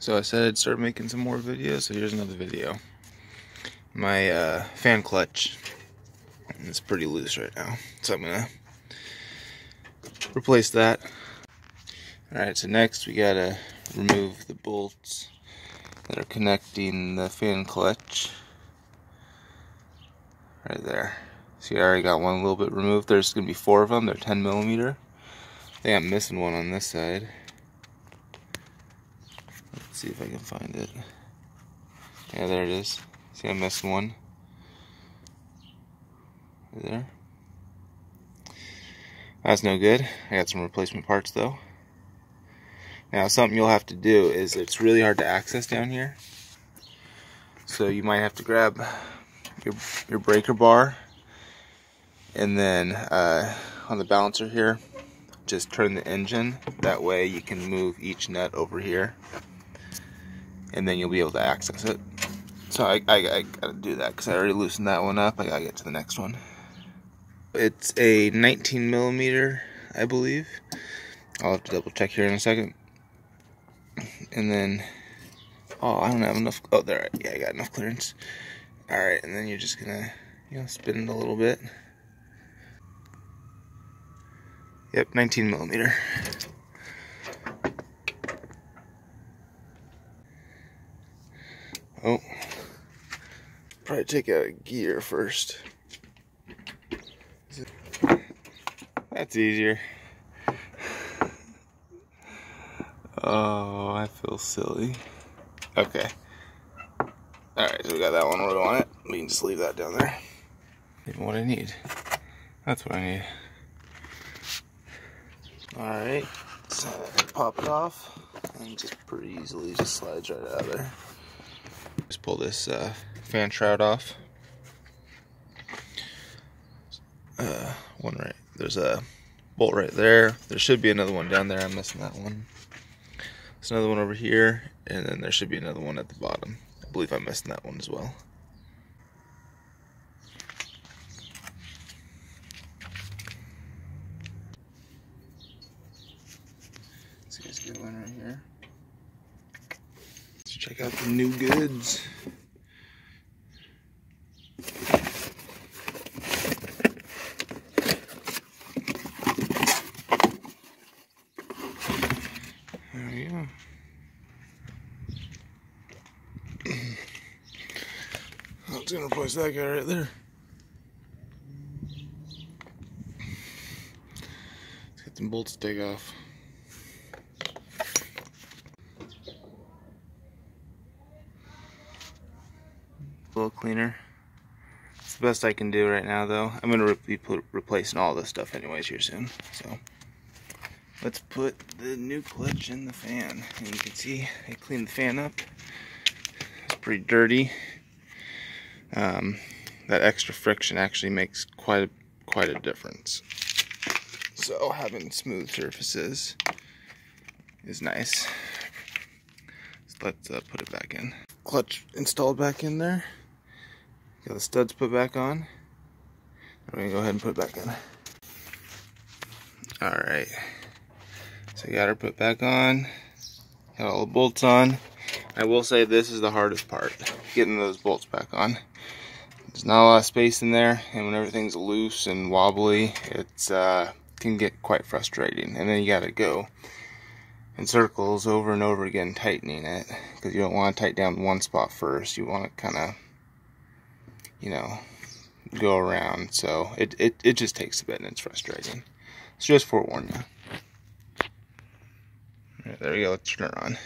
So I said I'd start making some more videos, so here's another video. My uh, fan clutch is pretty loose right now, so I'm gonna replace that. Alright, so next we gotta remove the bolts that are connecting the fan clutch. Right there. See, I already got one a little bit removed. There's gonna be four of them, they're 10 millimeter. I think I'm missing one on this side see if I can find it. Yeah, there it is. See, I missed one. There. That's no good. I got some replacement parts though. Now, something you'll have to do is it's really hard to access down here. So you might have to grab your, your breaker bar and then uh, on the balancer here, just turn the engine. That way you can move each nut over here and then you'll be able to access it. So I, I, I gotta do that because I already loosened that one up. I gotta get to the next one. It's a 19 millimeter, I believe. I'll have to double check here in a second. And then, oh, I don't have enough. Oh, there, yeah, I got enough clearance. All right, and then you're just gonna, you know, spin it a little bit. Yep, 19 millimeter. Oh, probably take out a gear first. That's easier. Oh, I feel silly. Okay. Alright, so we got that one where we want it. We can just leave that down there. Even what I need. That's what I need. Alright, so pop it off and just pretty easily just slides right out of there. Just pull this uh, fan shroud off. Uh, one right, there's a bolt right there. There should be another one down there. I'm missing that one. There's another one over here, and then there should be another one at the bottom. I believe I'm missing that one as well. See, let's get one right here. Check out the new goods. Oh, there we go. Was gonna replace that guy right there. Let's get them bolts to take off. Little cleaner. It's the best I can do right now, though. I'm going to be replacing all this stuff anyways here soon. So let's put the new clutch in the fan. And you can see I cleaned the fan up. It's pretty dirty. Um, that extra friction actually makes quite a, quite a difference. So having smooth surfaces is nice. So let's uh, put it back in. Clutch installed back in there. Got the studs put back on. We're gonna go ahead and put it back in. All right. So got her put back on. Got all the bolts on. I will say this is the hardest part, getting those bolts back on. There's not a lot of space in there, and when everything's loose and wobbly, it uh, can get quite frustrating. And then you gotta go in circles over and over again, tightening it, because you don't want to tighten down one spot first. You want to kind of you know, go around. So it, it, it just takes a bit and it's frustrating. It's just forewarn you. Right, there we go, let's turn it on.